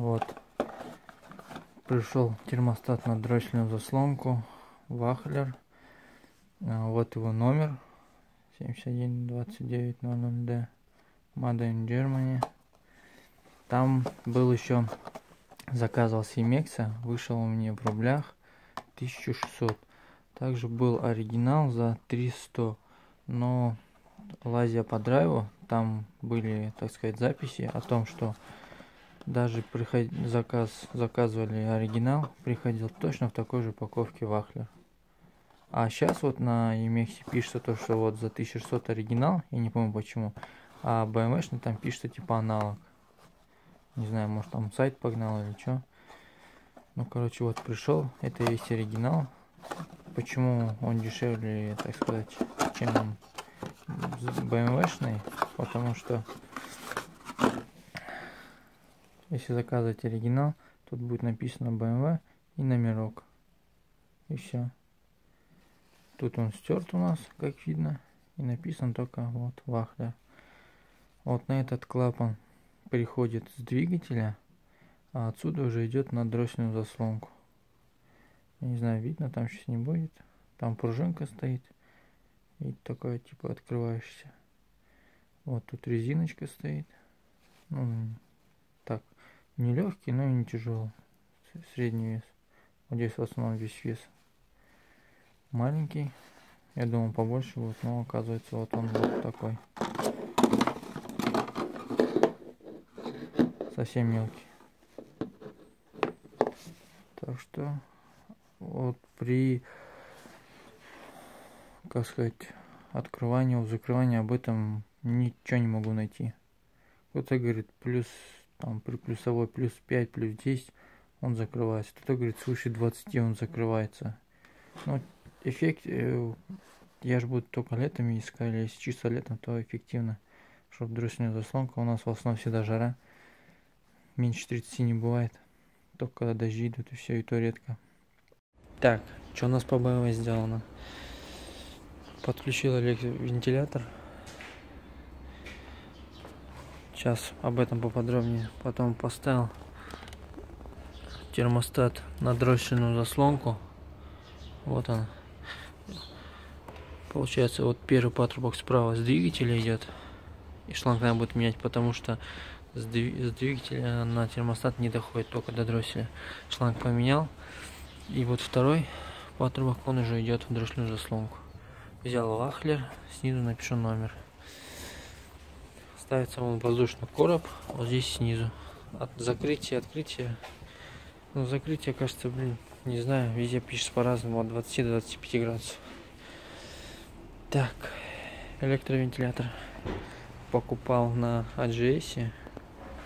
Вот. Пришел термостат на дроссельную заслонку. Вахлер. А, вот его номер. 712900D. Made in Germany. Там был еще заказывал Симекса. Вышел у меня в рублях 1600. Также был оригинал за 300. Но лазя по драйву, там были, так сказать, записи о том, что даже приход... заказ, заказывали оригинал, приходил точно в такой же упаковке вахлер. А сейчас вот на Емехе пишется то, что вот за 1600 оригинал, я не помню почему, а BMW там пишется типа аналог. Не знаю, может там сайт погнал или что. Ну, короче, вот пришел, это есть оригинал. Почему он дешевле, так сказать, чем BMW-шный? Потому что если заказывать оригинал, тут будет написано BMW и номерок. И все. Тут он стерт у нас, как видно. И написан только вот Вахлер. Вот на этот клапан приходит с двигателя, а отсюда уже идет на дроссельную заслонку. Я не знаю, видно, там сейчас не будет. Там пружинка стоит. И такая типа открывающаяся. Вот тут резиночка стоит. Ну, не легкий, но и не тяжелый. Средний вес. Вот здесь в основном весь вес. Маленький. Я думал побольше будет, но оказывается вот он вот такой. Совсем мелкий. Так что вот при как сказать открывании, закрывании об этом ничего не могу найти. Кто-то говорит плюс там при плюсовой плюс 5, плюс 10 он закрывается. Кто-то говорит свыше 20 он закрывается. Но эффект, э, я же буду только летом искать, если чисто летом, то эффективно. Чтобы дроссельная заслонка, у нас в основном всегда жара. Меньше 30 не бывает. Только когда дожди идут и все, и то редко. Так, что у нас по BMW сделано? Подключил вентилятор. Сейчас об этом поподробнее. Потом поставил термостат на дроссельную заслонку. Вот он. Получается, вот первый патрубок справа с двигателя идет. И шланг надо будет менять, потому что с, двигателя на термостат не доходит только до дросселя. Шланг поменял. И вот второй патрубок, он уже идет в дроссельную заслонку. Взял вахлер, снизу напишу номер ставится он воздушный короб вот здесь снизу. От закрытия открытия. Ну закрытие кажется блин не знаю везде пишется по-разному от 20 до 25 градусов. Так электровентилятор покупал на AGS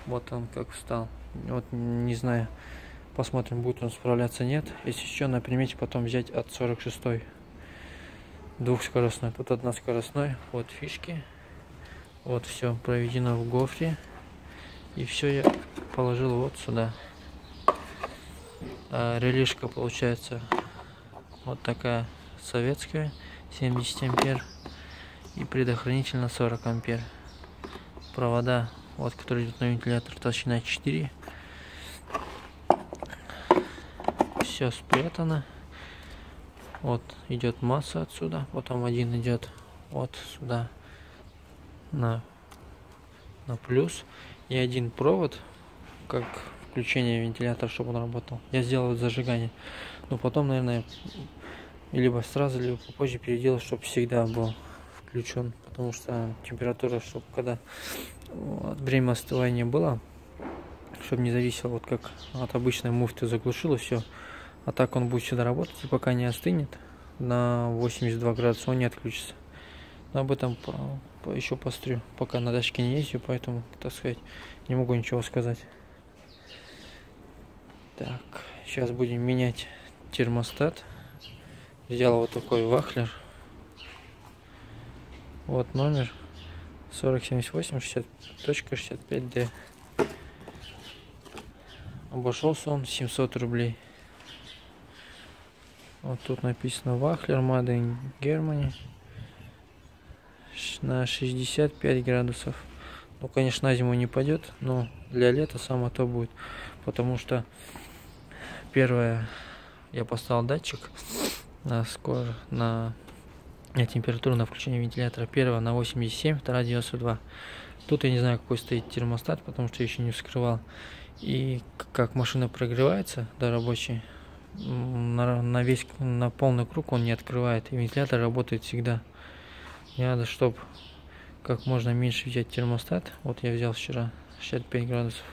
вот он как встал. Вот не знаю посмотрим будет он справляться нет. Если еще на примете потом взять от 46 двухскоростной тут одна скоростной вот фишки вот все проведено в гофре. И все я положил вот сюда. А релишка получается вот такая советская 70 ампер и предохранитель на 40 ампер провода вот который идет на вентилятор толщина 4 все спрятано вот идет масса отсюда потом один идет вот сюда на, на плюс и один провод, как включение вентилятора, чтобы он работал. Я сделал зажигание. Но потом, наверное, либо сразу, либо попозже переделал, чтобы всегда был включен. Потому что температура, чтобы когда время остывания было, чтобы не зависело, вот как от обычной муфты заглушило все. А так он будет всегда работать, и пока не остынет на 82 градуса, он не отключится. Но об этом еще пострю, пока на дачке не ездил, поэтому, так сказать, не могу ничего сказать. Так, сейчас будем менять термостат. Взял вот такой вахлер. Вот номер 4078 60.65D. Обошелся он 700 рублей. Вот тут написано Вахлер in Germany на 65 градусов. Ну, конечно, на зиму не пойдет, но для лета само то будет. Потому что первое, я поставил датчик на скор, на, на температуру на включение вентилятора. Первое на 87, вторая 92. Тут я не знаю, какой стоит термостат, потому что я еще не вскрывал. И как машина прогревается до рабочей, на, на весь, на полный круг он не открывает. И вентилятор работает всегда. Мне надо, чтобы как можно меньше взять термостат. Вот я взял вчера 65 градусов.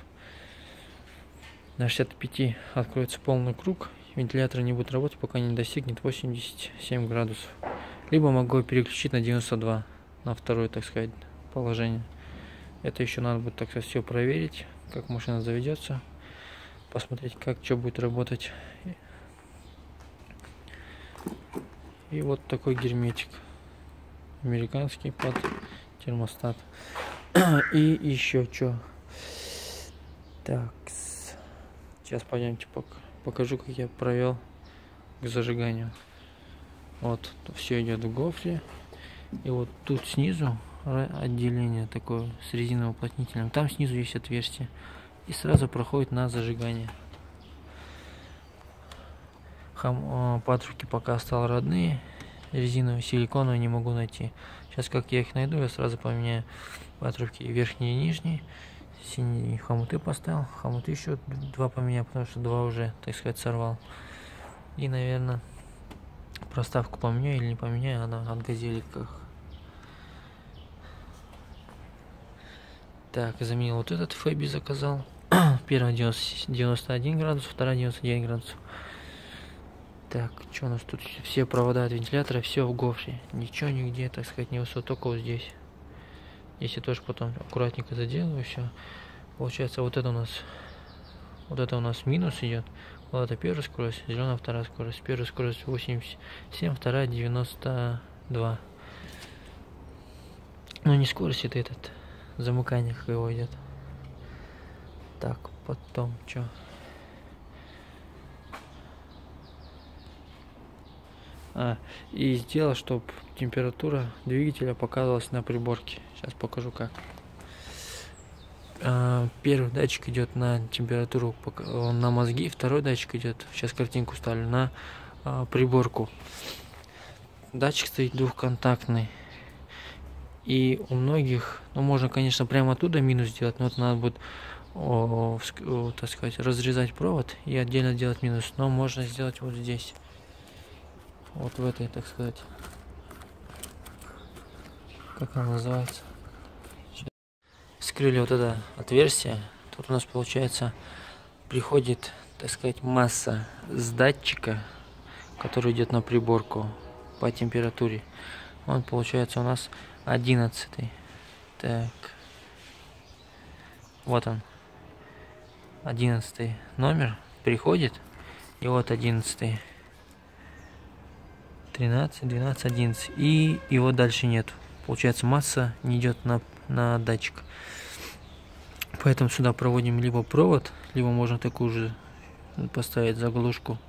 На 65 откроется полный круг. Вентилятор не будет работать, пока не достигнет 87 градусов. Либо могу переключить на 92, на второе, так сказать, положение. Это еще надо будет, так сказать, все проверить, как машина заведется. Посмотреть, как что будет работать. И вот такой герметик. Американский под термостат. И еще что. Так. Сейчас пойдемте покажу, как я провел к зажиганию. Вот, все идет в гофре. И вот тут снизу отделение такое с резиновым уплотнителем. Там снизу есть отверстие. И сразу проходит на зажигание. Хам, патрубки пока стал родные. Резиновые, силиконовые не могу найти. Сейчас как я их найду, я сразу поменяю патрубки верхние и нижние. Синие хомуты поставил. Хомуты еще два поменяю, потому что два уже, так сказать, сорвал. И, наверное, проставку поменяю или не поменяю, она от газели Так, заменил вот этот Фэби заказал. Первая 91 градус, вторая 99 градусов. Так, что у нас тут? Все провода от вентилятора, все в гофре. Ничего нигде, так сказать, не высот, только вот здесь. Если тоже потом аккуратненько заделаю все. Получается, вот это у нас вот это у нас минус идет. Вот это первая скорость, зеленая вторая скорость. Первая скорость 87, вторая 92. Ну не скорость это этот замыкание как его идет. Так, потом что? А, и сделал, чтобы температура двигателя показывалась на приборке. Сейчас покажу как. А, первый датчик идет на температуру на мозги, второй датчик идет, сейчас картинку ставлю, на а, приборку. Датчик стоит двухконтактный. И у многих, ну можно, конечно, прямо оттуда минус сделать, но вот надо будет, о, о, так сказать, разрезать провод и отдельно делать минус. Но можно сделать вот здесь, вот в этой, так сказать, как она называется. Скрыли вот это отверстие. Тут у нас получается приходит, так сказать, масса с датчика, который идет на приборку по температуре. Он получается у нас одиннадцатый. Так. Вот он. Одиннадцатый номер приходит. И вот одиннадцатый. 13, 12, 11. И его дальше нет. Получается масса не идет на, на датчик. Поэтому сюда проводим либо провод, либо можно такую же поставить заглушку,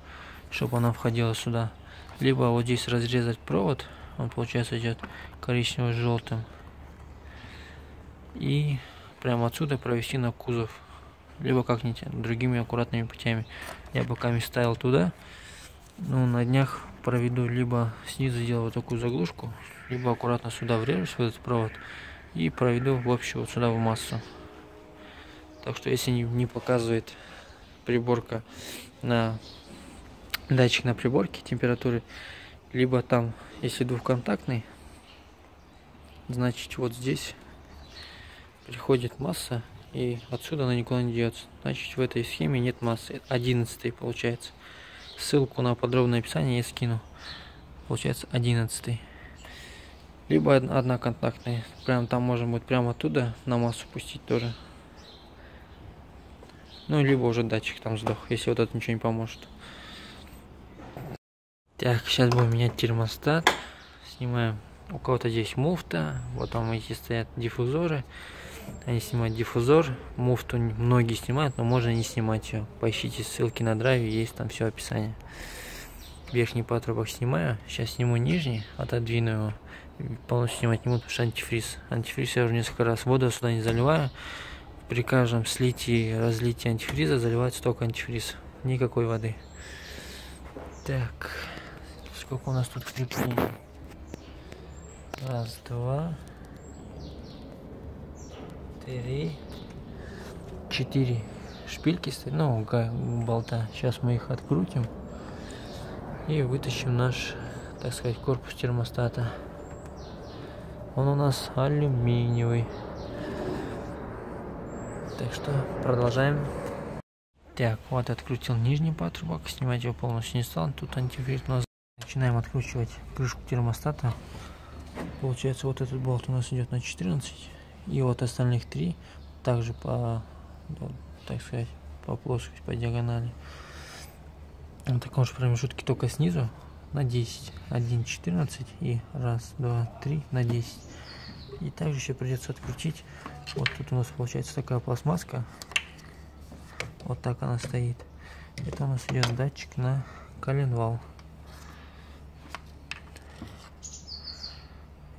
чтобы она входила сюда. Либо вот здесь разрезать провод он получается идет коричнево-желтым. И прямо отсюда провести на кузов. Либо как-нибудь другими аккуратными путями. Я пока ставил туда. Ну, на днях проведу либо снизу сделаю вот такую заглушку, либо аккуратно сюда врежусь в этот провод и проведу в общую вот сюда в массу. Так что если не, показывает приборка на датчик на приборке температуры, либо там если двухконтактный, значит вот здесь приходит масса и отсюда она никуда не деется. Значит в этой схеме нет массы. 11 получается. Ссылку на подробное описание я скину. Получается 11. Либо одноконтактный. Прям там можно будет прямо оттуда на массу пустить тоже. Ну, либо уже датчик там сдох, если вот это ничего не поможет. Так, сейчас будем менять термостат. Снимаем. У кого-то здесь муфта. Вот там эти стоят диффузоры. Они снимают диффузор. Муфту многие снимают, но можно не снимать ее. Поищите ссылки на драйве, есть там все описание. верхний патрубок снимаю. Сейчас сниму нижний, отодвину его. Полностью снимать не буду, потому что антифриз. Антифриз я уже несколько раз воду сюда не заливаю. При каждом слитии и разлитии антифриза заливается только антифриз. Никакой воды. Так, сколько у нас тут креплений? Раз, два, три, четыре шпильки стоят, ну, болта. Сейчас мы их открутим и вытащим наш, так сказать, корпус термостата. Он у нас алюминиевый. Так что продолжаем. Так, вот открутил нижний патрубок, снимать его полностью не стал. Тут антифриз у нас. Начинаем откручивать крышку термостата. Получается, вот этот болт у нас идет на 14. И вот остальных три также по, так сказать, по плоскости, по диагонали. На таком же промежутке только снизу на 10. 1, 14 и раз, два, три на 10. И также еще придется открутить. Вот тут у нас получается такая пластмасска. Вот так она стоит. Это у нас идет датчик на коленвал.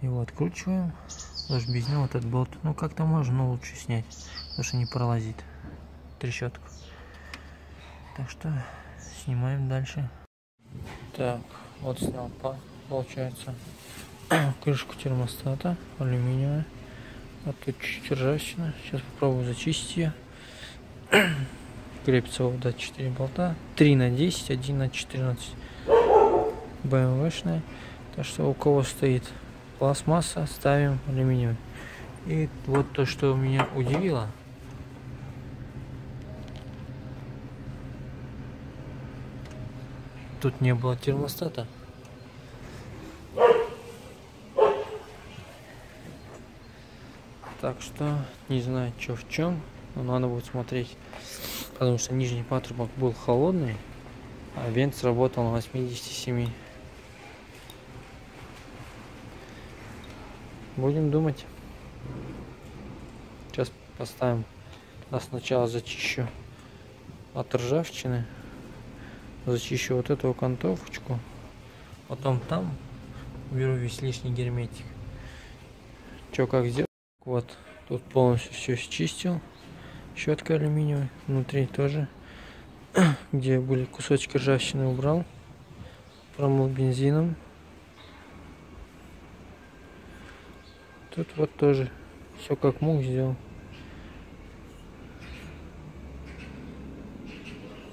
Его откручиваем. Даже без него этот болт, ну как-то можно, но лучше снять, потому что не пролазит трещотку. Так что снимаем дальше. Так, вот снял, получается, крышку термостата алюминиевая. Вот тут чуть ржавчина. Сейчас попробую зачистить ее. Крепится вот до 4 болта. 3 на 10, 1 на 14. БМВшная. Так что у кого стоит пластмасса, ставим алюминиевый. И вот то, что меня удивило. Тут не было термостата. Так что не знаю, что в чем, но надо будет смотреть, потому что нижний патрубок был холодный, а вент сработал на 87. Будем думать. Сейчас поставим. А сначала зачищу от ржавчины. Зачищу вот эту окантовочку. Потом там уберу весь лишний герметик. Что как сделать? Вот, тут полностью все счистил. Щетка алюминиевая. Внутри тоже. Где были кусочки ржавчины убрал. Промыл бензином. Тут вот тоже все как мог сделал.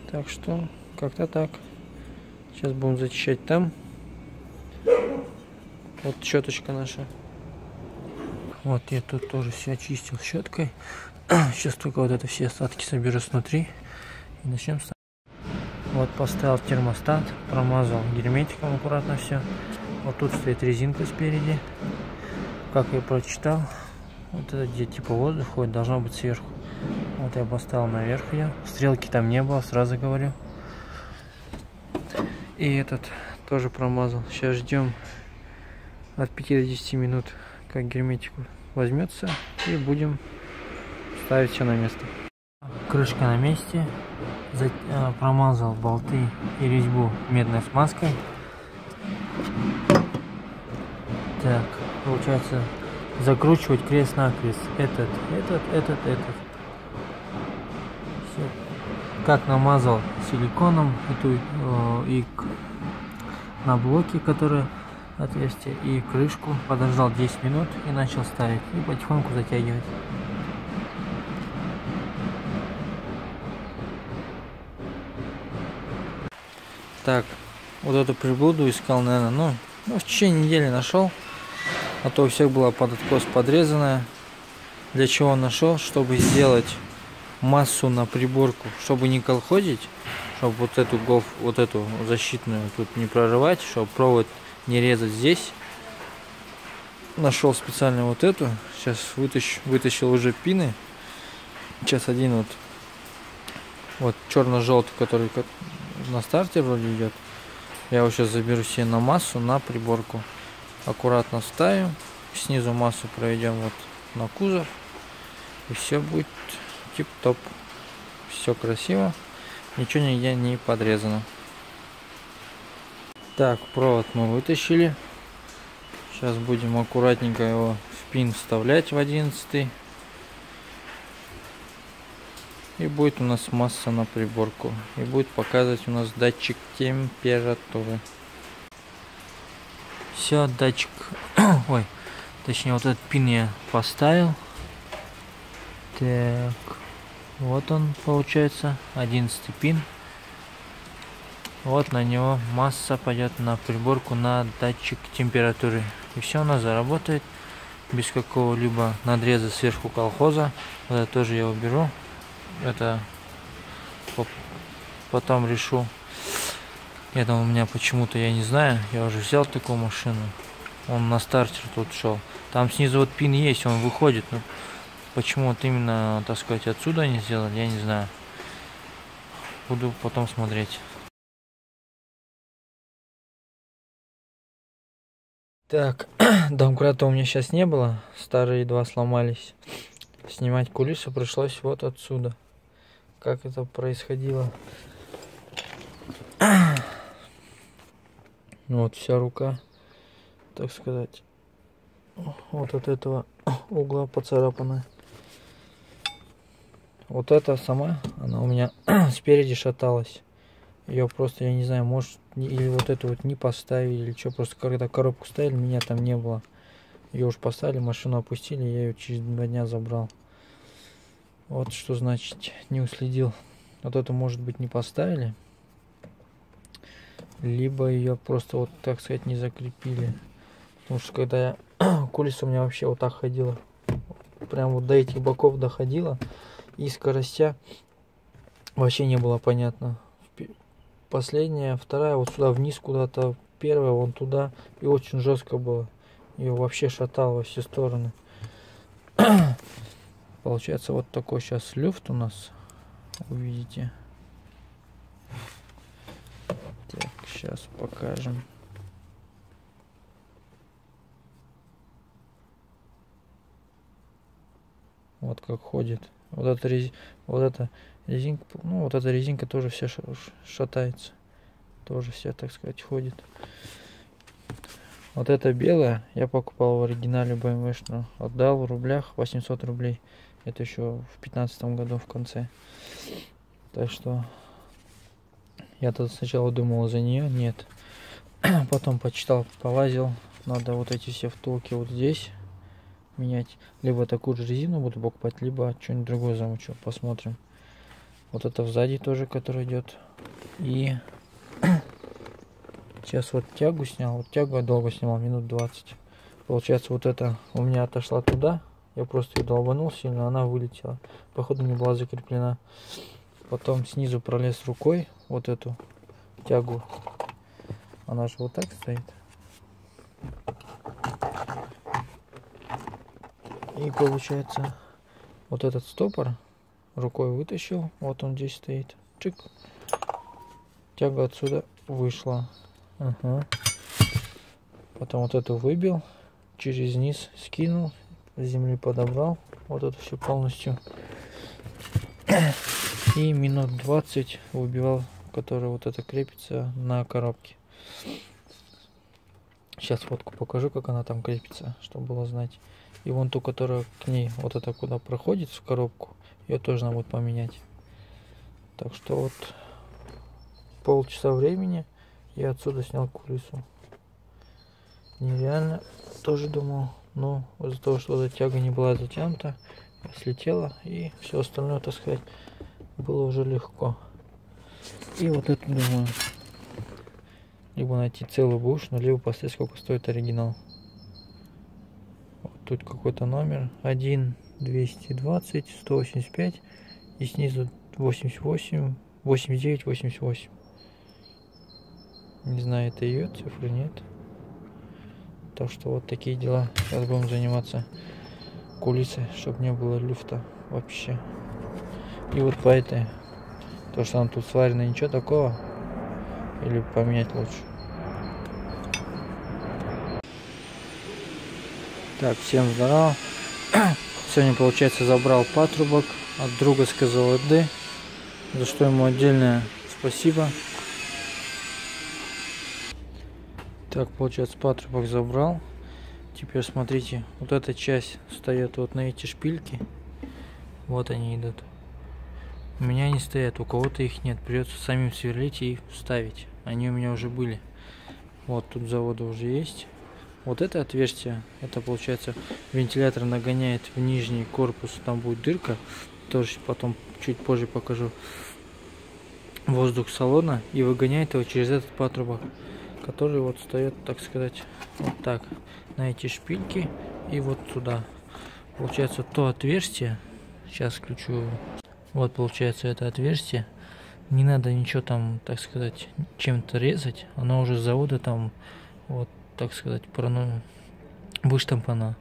Так что как-то так. Сейчас будем зачищать там. Вот щеточка наша. Вот я тут тоже все очистил щеткой. Сейчас только вот это все остатки соберу снутри. И начнем ставить. Вот поставил термостат, промазал герметиком аккуратно все. Вот тут стоит резинка спереди как я прочитал, вот это где типа воздух ходит, должно быть сверху. Вот я поставил наверх ее. Стрелки там не было, сразу говорю. И этот тоже промазал. Сейчас ждем от 5 до 10 минут, как герметику возьмется. И будем ставить все на место. Крышка на месте. Э, промазал болты и резьбу медной смазкой. Так, получается закручивать крест-накрест. Этот, этот, этот, этот. Все. Как намазал силиконом эту э, и на блоке, которые отверстие, и крышку. Подождал 10 минут и начал ставить. И потихоньку затягивать. Так, вот эту приблуду искал, наверное, ну, ну в течение недели нашел. А то у всех была под откос подрезанная. Для чего нашел? Чтобы сделать массу на приборку, чтобы не колходить, чтобы вот эту голф, вот эту защитную тут не прорывать, чтобы провод не резать здесь. Нашел специально вот эту. Сейчас вытащу, вытащил уже пины. Сейчас один вот, вот черно-желтый, который на старте вроде идет. Я его сейчас заберу себе на массу, на приборку аккуратно ставим снизу массу проведем вот на кузов и все будет тип-топ все красиво ничего нигде не подрезано Так, провод мы вытащили. Сейчас будем аккуратненько его в пин вставлять в 11. И будет у нас масса на приборку. И будет показывать у нас датчик температуры. Все, датчик... Ой, точнее вот этот пин я поставил. Так, вот он получается, 11 пин. Вот на него масса пойдет на приборку на датчик температуры. И все у нас заработает без какого-либо надреза сверху колхоза. Это тоже я уберу это потом решу. Это у меня почему-то, я не знаю, я уже взял такую машину. Он на стартер тут шел. Там снизу вот пин есть, он выходит. Но почему вот именно, так сказать, отсюда не сделали, я не знаю. Буду потом смотреть. Так, домкрата у меня сейчас не было. Старые два сломались. Снимать кулису пришлось вот отсюда как это происходило. Вот вся рука, так сказать, вот от этого угла поцарапанная. Вот эта сама, она у меня спереди шаталась. Ее просто, я не знаю, может, или вот эту вот не поставили, или что. Просто когда коробку ставили, меня там не было. Ее уж поставили, машину опустили, я ее через два дня забрал. Вот что значит не уследил. Вот это может быть не поставили. Либо ее просто вот так сказать не закрепили. Потому что когда я кулиса у меня вообще вот так ходила. Прям вот до этих боков доходила. И скоростя вообще не было понятно. Последняя, вторая вот сюда вниз куда-то. Первая вон туда. И очень жестко было. Ее вообще шатало во все стороны. Получается вот такой сейчас люфт у нас. Увидите. Так, сейчас покажем. Вот как ходит. Вот эта, рез... вот эта резинка, ну вот эта резинка тоже вся шатается. Тоже вся, так сказать, ходит. Вот это белая я покупал в оригинале BMW, отдал в рублях 800 рублей. Это еще в пятнадцатом году в конце. Так что я тут сначала думал за нее, нет. Потом почитал, полазил. Надо вот эти все втулки вот здесь менять. Либо такую же резину буду покупать, либо что-нибудь другое замучу. Посмотрим. Вот это сзади тоже, который идет. И сейчас вот тягу снял. Вот тягу я долго снимал, минут 20. Получается, вот это у меня отошла туда. Я просто ее долбанул сильно, она вылетела. Походу не была закреплена. Потом снизу пролез рукой вот эту тягу. Она же вот так стоит. И получается вот этот стопор рукой вытащил. Вот он здесь стоит. Чик. Тяга отсюда вышла. Ага. Потом вот эту выбил. Через низ скинул земли подобрал вот это все полностью и минут 20 выбивал который вот это крепится на коробке. Сейчас фотку покажу как она там крепится чтобы было знать. И вон ту которая к ней вот это куда проходит в коробку ее тоже надо будет поменять. Так что вот полчаса времени я отсюда снял кулису. Нереально тоже думал но из-за того, что эта тяга не была затянута, слетела, и все остальное, так сказать, было уже легко. И вот это, думаю, либо найти целую бушну, либо посмотреть, сколько стоит оригинал. Вот тут какой-то номер 1 220 185 и снизу 88 89 88 не знаю это ее цифры нет так что вот такие дела. Сейчас будем заниматься кулисой, чтобы не было люфта вообще. И вот по этой, то, что он тут сварено, ничего такого. Или поменять лучше. Так, всем здорово. Сегодня, получается, забрал патрубок от друга с КЗЛД, за что ему отдельное спасибо. Так, получается, патрубок забрал. Теперь смотрите, вот эта часть стоит вот на эти шпильки. Вот они идут. У меня они стоят, у кого-то их нет. Придется самим сверлить и вставить. Они у меня уже были. Вот тут завода уже есть. Вот это отверстие, это получается вентилятор нагоняет в нижний корпус, там будет дырка. Тоже потом чуть позже покажу. Воздух салона и выгоняет его через этот патрубок который вот стоит, так сказать, вот так, на эти шпильки и вот туда. Получается то отверстие, сейчас включу, вот получается это отверстие, не надо ничего там, так сказать, чем-то резать, оно уже с завода там, вот, так сказать, прону, выштампано.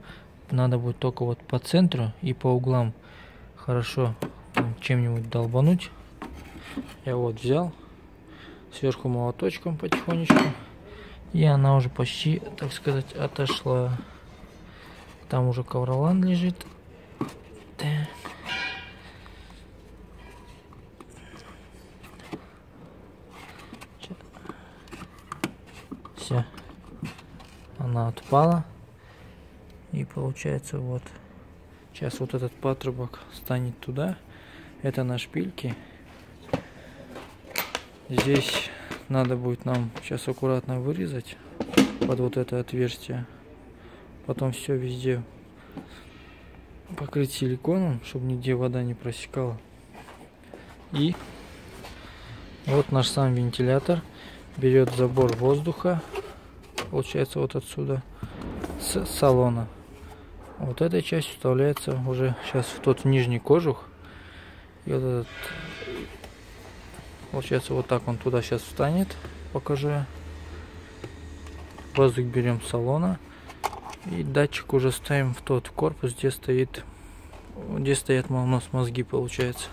Надо будет только вот по центру и по углам хорошо чем-нибудь долбануть. Я вот взял, сверху молоточком потихонечку и она уже почти, так сказать, отошла. Там уже ковролан лежит. Так. Все. Она отпала. И получается вот. Сейчас вот этот патрубок станет туда. Это на шпильке. Здесь надо будет нам сейчас аккуратно вырезать под вот это отверстие. Потом все везде покрыть силиконом, чтобы нигде вода не просекала. И вот наш сам вентилятор берет забор воздуха, получается вот отсюда, с салона. Вот эта часть вставляется уже сейчас в тот нижний кожух. И вот этот Получается, вот так он туда сейчас встанет. Покажу. Воздух берем салона. И датчик уже ставим в тот корпус, где стоит, где стоят у нас мозги, получается.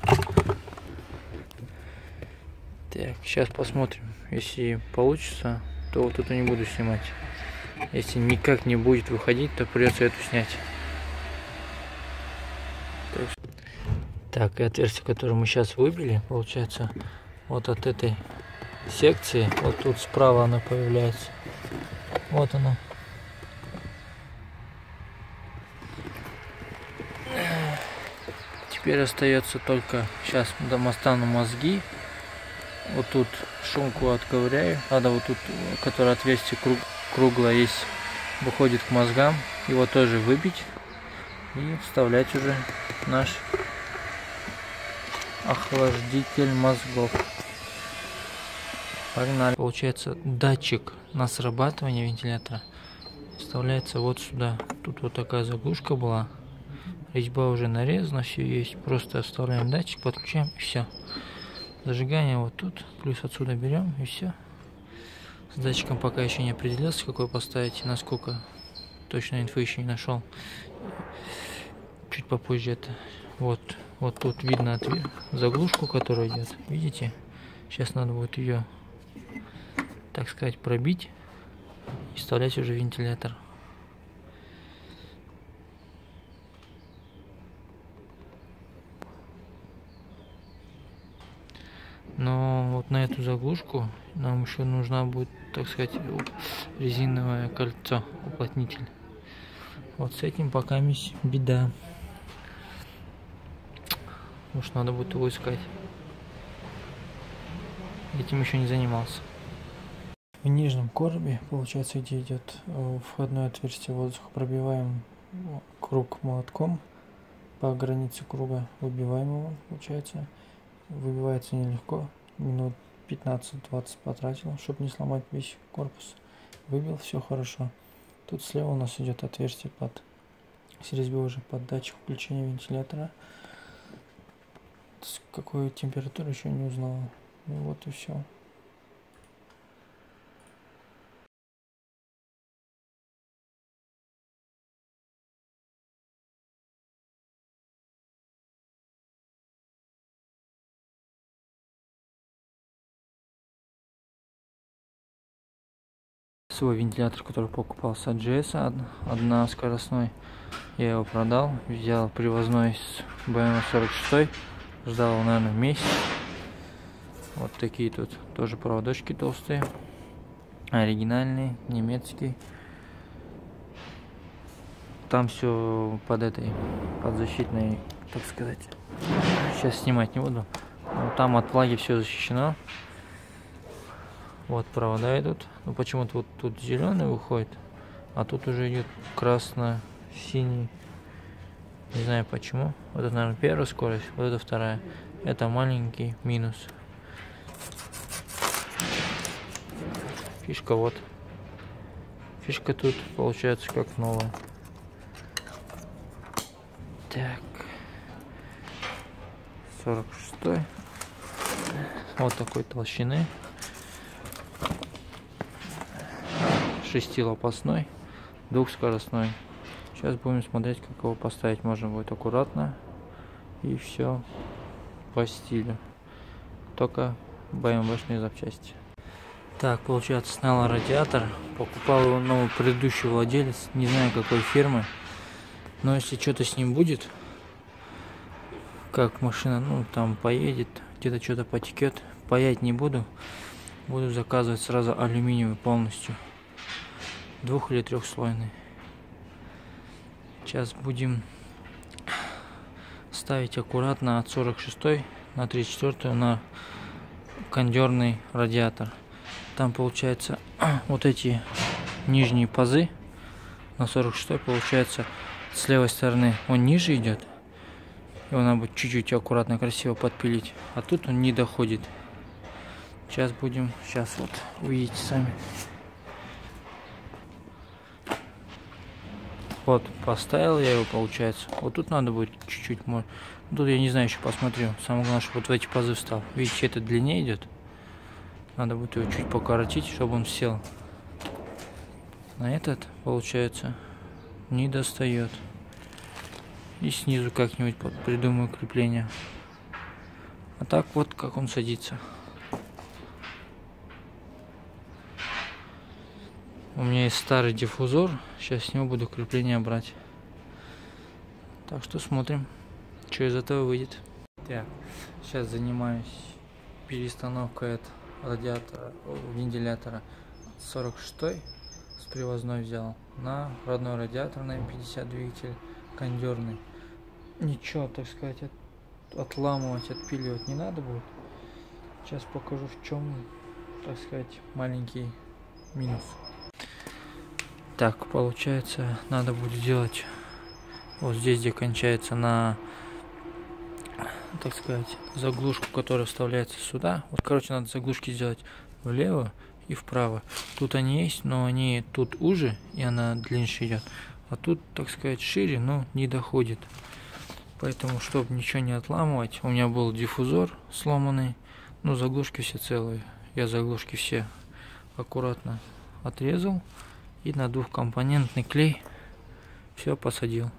Так, сейчас посмотрим. Если получится, то вот эту не буду снимать. Если никак не будет выходить, то придется эту снять. Так, и отверстие, которое мы сейчас выбили, получается, вот от этой секции. Вот тут справа она появляется. Вот она. Теперь остается только сейчас достану мозги. Вот тут шумку отковыряю. Надо вот тут, которое отверстие круг, круглое есть, выходит к мозгам. Его тоже выбить и вставлять уже наш охлаждитель мозгов. Погнали. Получается датчик на срабатывание вентилятора вставляется вот сюда. Тут вот такая заглушка была. Резьба уже нарезана, все есть. Просто вставляем датчик, подключаем и все. Зажигание вот тут. Плюс отсюда берем и все. С датчиком пока еще не определился, какой поставить, насколько точно инфы еще не нашел. Чуть попозже это. Вот, вот тут видно заглушку, которая идет. Видите? Сейчас надо будет ее так сказать, пробить и вставлять уже вентилятор. Но вот на эту заглушку нам еще нужна будет, так сказать, резиновое кольцо, уплотнитель. Вот с этим пока беда. Может надо будет его искать. Этим еще не занимался. В нижнем коробе, получается, где идет э, входное отверстие воздуха, пробиваем круг молотком по границе круга, выбиваем его, получается. Выбивается нелегко, минут 15-20 потратил, чтобы не сломать весь корпус. Выбил, все хорошо. Тут слева у нас идет отверстие под с резьбой уже под датчик включения вентилятора. С какой температуры еще не узнал. Ну вот и все. Свой вентилятор, который покупался от GS, одна скоростной. Я его продал, взял привозной с BMW 46, ждал его, наверное, месяц. Вот такие тут тоже проводочки толстые. оригинальный, немецкий. Там все под этой, под защитной, так сказать. Сейчас снимать не буду. Но там от влаги все защищено. Вот провода идут. Ну почему-то вот тут зеленый выходит, а тут уже идет красно-синий. Не знаю почему. Вот это, наверное, первая скорость, вот это вторая. Это маленький минус. Фишка вот. Фишка тут получается как новая. Так. 46 Вот такой толщины. Шестилопастной, двухскоростной. Сейчас будем смотреть, как его поставить. Можно будет аккуратно. И все по стилю. Только BMW-шные запчасти. Так, получается, снял радиатор. Покупал его новый предыдущий владелец. Не знаю, какой фирмы. Но если что-то с ним будет, как машина, ну, там поедет, где-то что-то потекет, паять не буду. Буду заказывать сразу алюминиевый полностью. Двух или трехслойный. Сейчас будем ставить аккуратно от 46 на 34 на кондерный радиатор. Там получается вот эти нижние пазы на 46 получается с левой стороны он ниже идет. Его надо будет чуть-чуть аккуратно, красиво подпилить. А тут он не доходит. Сейчас будем, сейчас вот увидите сами. Вот, поставил я его, получается. Вот тут надо будет чуть-чуть, тут я не знаю, еще посмотрю. Самое главное, чтобы вот в эти пазы встал. Видите, это длиннее идет. Надо будет его чуть покоротить, чтобы он сел. На этот, получается, не достает. И снизу как-нибудь придумаю крепление. А так вот как он садится. У меня есть старый диффузор. Сейчас с него буду крепление брать. Так что смотрим, что из этого выйдет. Так, сейчас занимаюсь перестановкой от радиатора, вентилятора 46 с привозной взял на родной радиатор на М50 двигатель кондерный. Ничего, так сказать, от, отламывать, отпиливать не надо будет. Сейчас покажу в чем, так сказать, маленький минус. Так, получается, надо будет сделать вот здесь, где кончается на так сказать, заглушку, которая вставляется сюда. Вот, короче, надо заглушки сделать влево и вправо. Тут они есть, но они тут уже, и она длиннее идет. А тут, так сказать, шире, но не доходит. Поэтому, чтобы ничего не отламывать, у меня был диффузор сломанный, но заглушки все целые. Я заглушки все аккуратно отрезал и на двухкомпонентный клей все посадил.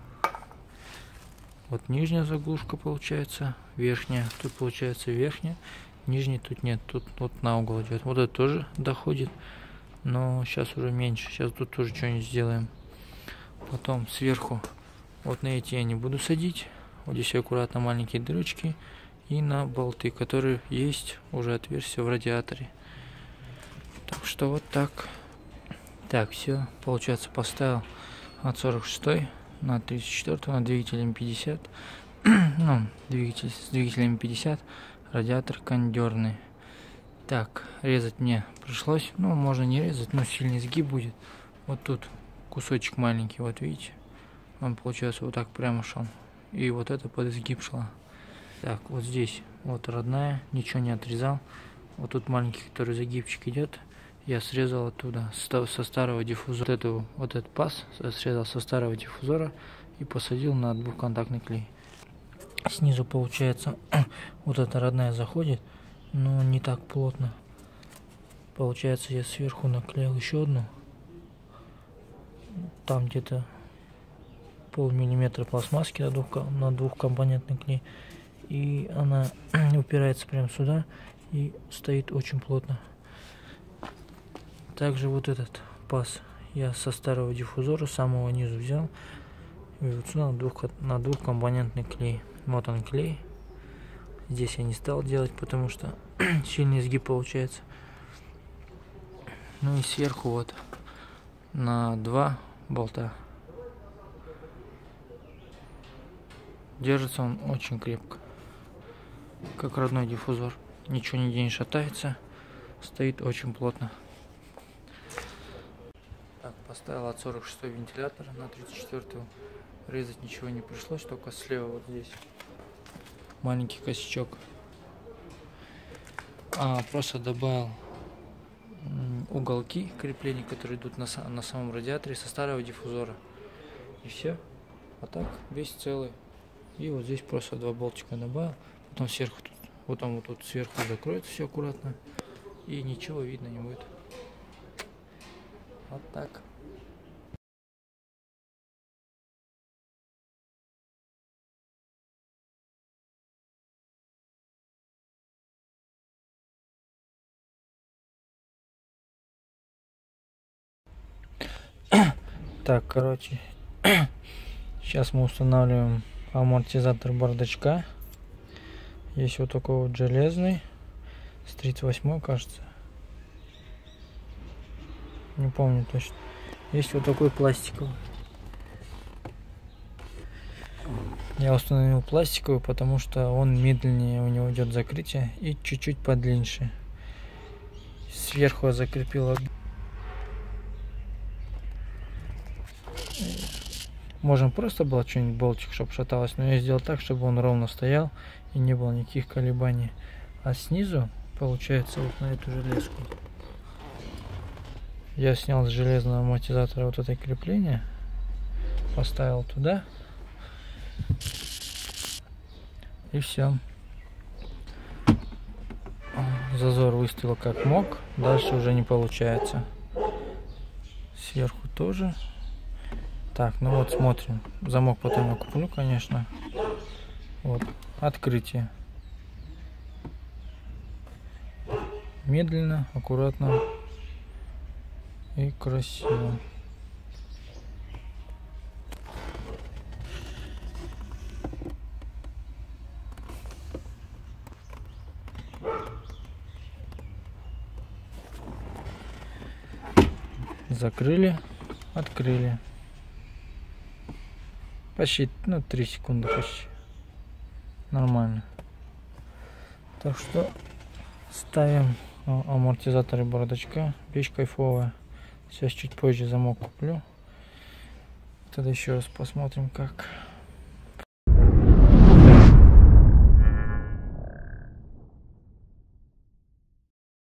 Вот нижняя заглушка получается, верхняя. Тут получается верхняя, нижней тут нет. Тут вот на угол идет. Вот это тоже доходит, но сейчас уже меньше. Сейчас тут тоже что-нибудь сделаем. Потом сверху вот на эти я не буду садить. Вот здесь аккуратно маленькие дырочки. И на болты, которые есть уже отверстие в радиаторе. Так что вот так. Так, все, получается поставил от 46 на 34 на двигателем 50 ну, двигатель с двигателем 50 радиатор кондерный так резать мне пришлось. Ну можно не резать но сильный сгиб будет. Вот тут кусочек маленький вот видите. Он получается вот так прямо шел и вот это под изгиб шла. Так вот здесь вот родная ничего не отрезал. Вот тут маленький который загибчик идет я срезал оттуда со старого диффузора. Вот, эту, вот этот паз срезал со старого диффузора и посадил на двухконтактный клей. Снизу получается вот эта родная заходит но не так плотно. Получается я сверху наклеил еще одну. Там где-то пол миллиметра пластмасски на, двух, на двухкомпонентный клей. И она упирается прямо сюда и стоит очень плотно также вот этот паз я со старого диффузора самого низу взял и вот сюда на, двух, на двухкомпонентный клей вот он клей здесь я не стал делать потому что сильный изгиб получается Ну и сверху вот на два болта. Держится он очень крепко. Как родной диффузор. Ничего не шатается. Стоит очень плотно. Поставил от 46 вентилятор на 34 резать ничего не пришлось, только слева вот здесь маленький косячок. А, просто добавил уголки креплений, которые идут на, на самом радиаторе со старого диффузора. И все. А так весь целый. И вот здесь просто два болтика добавил. Потом сверху тут, вот там вот тут сверху закроется все аккуратно. И ничего видно не будет. Вот так. Так, короче, сейчас мы устанавливаем амортизатор бардачка. Есть вот такой вот железный, с 38 кажется. Не помню точно. Есть вот такой пластиковый. Я установил пластиковый, потому что он медленнее, у него идет закрытие и чуть-чуть подлиннее. Сверху я Можем просто было что-нибудь болтик, чтобы шаталось, но я сделал так, чтобы он ровно стоял и не было никаких колебаний. А снизу, получается, вот на эту железку, я снял с железного амортизатора вот это крепление, поставил туда и все. Зазор выставил как мог, дальше уже не получается. Сверху тоже так, ну вот смотрим. Замок потом я куплю, конечно. Вот, открытие. Медленно, аккуратно и красиво. Закрыли, открыли. Почти, ну, 3 секунды почти. Нормально. Так что ставим амортизаторы бардачка. Вещь кайфовая. Сейчас чуть позже замок куплю. Тогда еще раз посмотрим как.